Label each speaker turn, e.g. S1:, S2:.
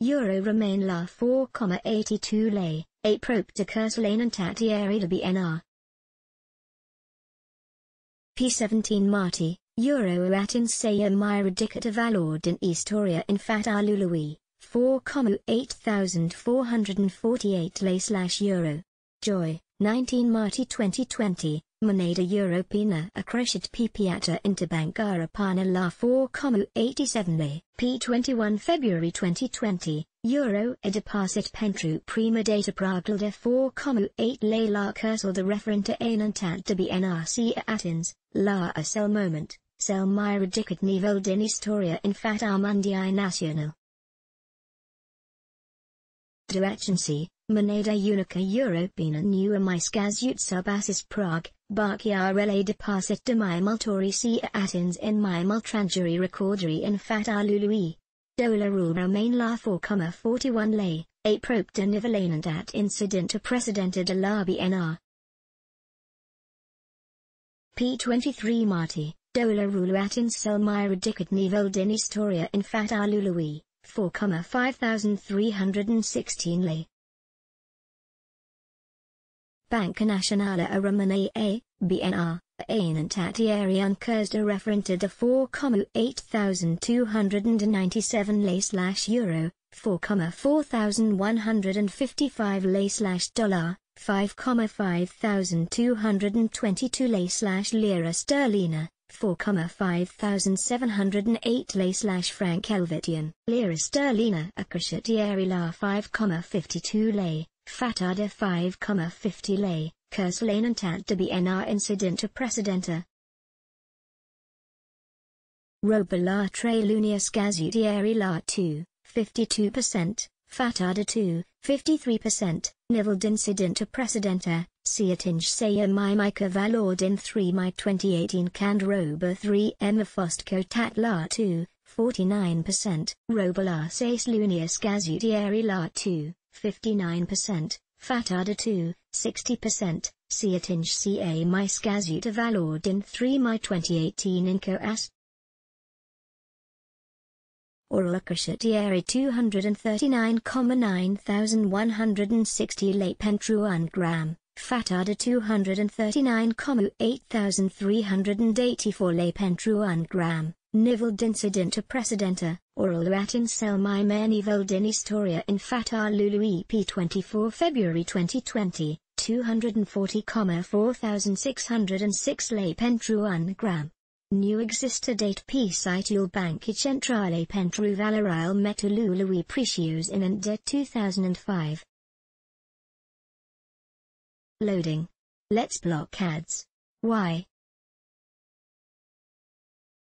S1: Euro remain la 4,82 lei, a propter cursulanent tatieri de BNR. P17 Marti, Euro atin saya myra dicata valord in historia in fat alului, 4,8448 lei slash euro. Joy, 19 Marti 2020, Moneda Europena accrescit pipiata interbankara pana la 4,87 lei. P21 February 2020, Euro edipasit pentru prima data praglda 4,8 lei la cursor the referente anantat de BNRC Athens, la a cel moment, cel mai ridicat nivel din historia in fat armandii nacional. Duacency, moneda unica europena nua mais gazut subasis Prague, Deposit de mai multori si Athens en mai multrangeri recorderi in fat alului. Dollar rule remain la 4,41 lei, a prope de nivelanant at incident presidente de la BNR. P23 Marti, dollar rule at incel mai ridicat nivel din historia in fat alului, 4,5316 lei. Banca Nacional a Romana BNR, Anantatieri Uncursed referente de 4,8297 lei slash euro, 4,4155 lei slash dollar, 5,5222 lei slash lira sterlina, 4,5708 lei slash franc helvetian. Lira sterlina accrescitieri la 5,52 lei, fatada 5,50 lei, cursulanantat de BNR incidente precedente. ROBOR la tre lunius gazutieri la 2, 52%, fatada 2, 53%, nivel d'incidente precedente, Seatinge saya my mica valord in 3 my 2018 cand ROBOR 3 emma fostco tat la 2, 49%, ROBOR la 6 lunius gazutieri la 2, 59%, Fatada 2, 60%, Seatinge ca my scazuta valord in 3 my 2018 inco as. Orlacashatieri 239,9160 lei pentru 1 gram, Fatada 239,8384 lei pentru 1 gram, Nivel d'incidente precedente, oral latin cel mai nivel din historia in fatar lulu EP 24 February 2020, 240,4606 lei pentru 1 gram. New exista date P sitiul banchi centrale pentru valorale metulului precios in and det 2005. Loading. Let's block ads. Why?